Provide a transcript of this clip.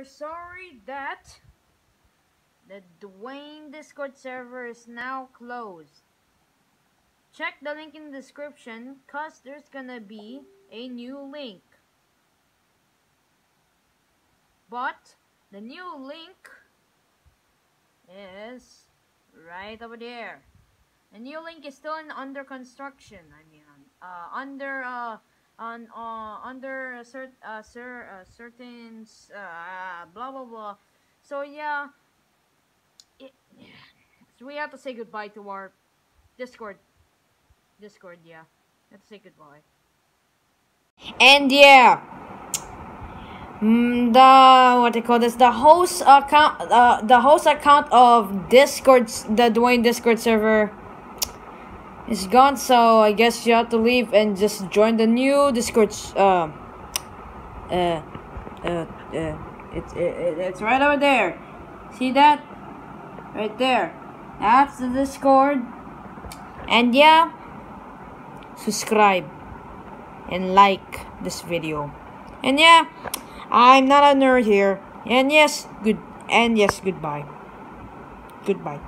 we're sorry that the Dwaine Discord server is now closed. Check the link in the description cause there's gonna be a new link. But the new link is right over there. The new link is still in under construction. I mean, uh, under uh, on uh, under a cert, uh, cer uh, certain uh, blah blah blah. So yeah, it, so we have to say goodbye to our Discord. Discord, yeah, we have to say goodbye. And yeah. Mm, the what they call this the host account uh, the host account of Discord the Dwaine Discord server is gone so I guess you have to leave and just join the new Discord uh uh uh, uh it's it, it's right over there see that right there that's the Discord and yeah subscribe and like this video and yeah I'm not a nerd here. And yes, good and yes, goodbye. Goodbye.